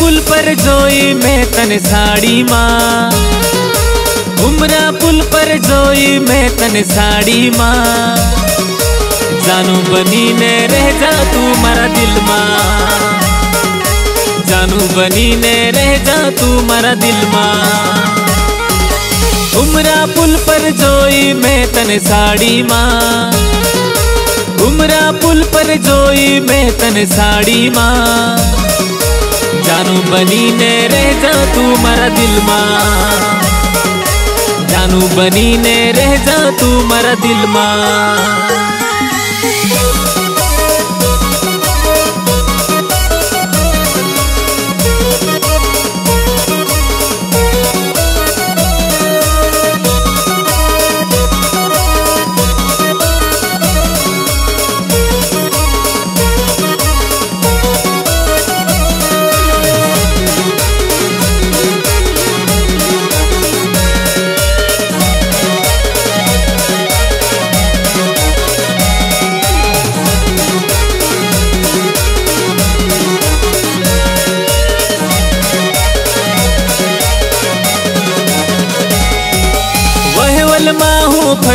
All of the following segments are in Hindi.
पुल पर जोई मैं तन साड़ी माँ। उमरा पुल पर जोई मैं तन साड़ी माँ। जानू बनी ने रह जा तू मारा दिल माँ। जानू बनी ने रह जा तू मारा दिल माँ। उमरा पुल पर जोई मैं तन साड़ी माँ। उमरा पुल पर जोई मैं तन साड़ी माँ। जानू बनी ने रह जा तू मरा दिल मा। जानू बनी ने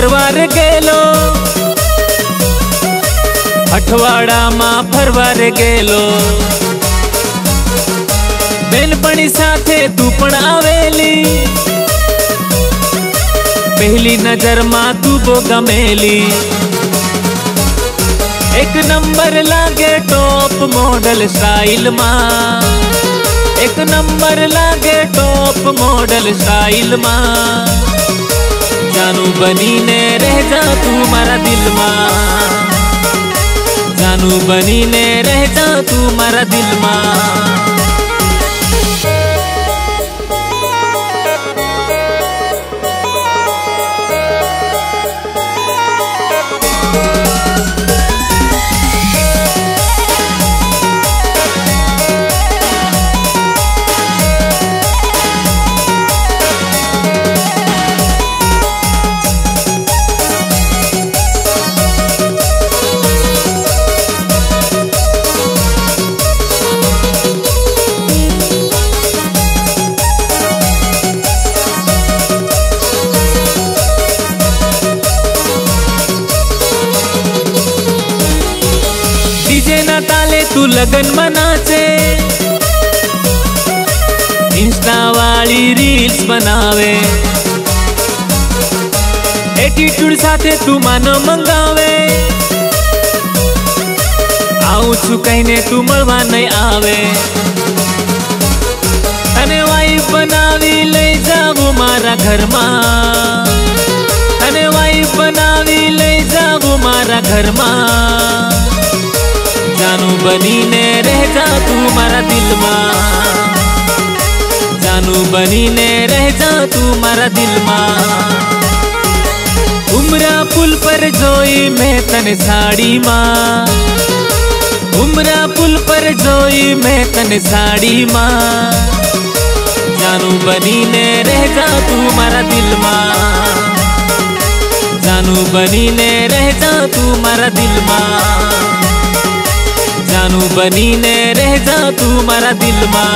फरवार गेलो अठवाड़ा मा फरवार गेलो बेनपणी साथे तू पण आवेली पहली नज़र मा तू बो गमेली एक नंबर लागे टॉप मॉडल स्टाइल मा एक नंबर लागे टॉप मॉडल स्टाइल मा जानू बनी ने रह जा तू मारा दिल माँ। जानू बनी ने रह जा तू मारा दिल माँ। તું લગન મનાચે ઇન્સ્ટા વાળી રીલ્સ બનાવે. એટીટ્યુડ સાથે તું માનો મંગાવે. આવું છું કહીને તું મળવા નહીં આવે. અને વાઈફ બનાવી લઈ જાવું મારા ઘરમાં. અને વાઈફ બનાવી લઈ જાવું મારા ઘરમાં. बनी ने रह जा तू मारा दिल माँ। जानू बनी ने रह जा तू मारा दिल माँ। उमरा पुल पर जोई मैं तन साड़ी माँ। उमरा पुल पर जोई मैं तन साड़ी माँ। जानू बनी ने रह जा तू मारा दिल माँ। जानू बनी ने रह जा तू मारा दिल माँ। जानू बनी ने रह जा तू मारा दिल माँ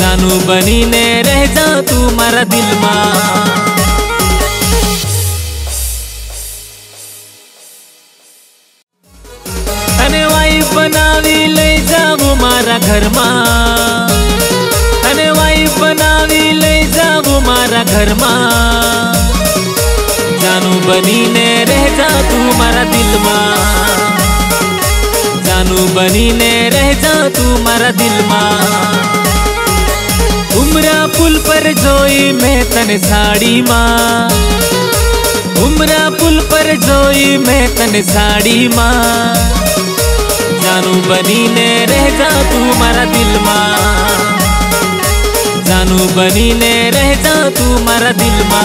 जानू बनी ने रह जा तू मारा दिल माँ તને વાઈફ બનાવી લઈ જાવું મારા ઘરમાં તને વાઈફ બનાવી લઈ જાવું મારા ઘરમાં जानू बनी ने रह जा तू मारा दिल माँ जानू बनी ने रह जा तू मारा दिल माँ। उमरा पुल पर जोई मैं तन साड़ी माँ। उमरा पुल पर जोई मैं तन साड़ी माँ। जानू बनी ने रह जा तू मारा दिल माँ। जानू बनी ने रह जा तू मारा दिल माँ।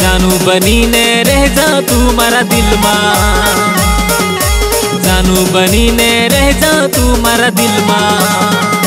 जानू बनी ने रह जा तू मारा दिल माँ। जानू बनी ने रह जा तू मारा दिल माँ।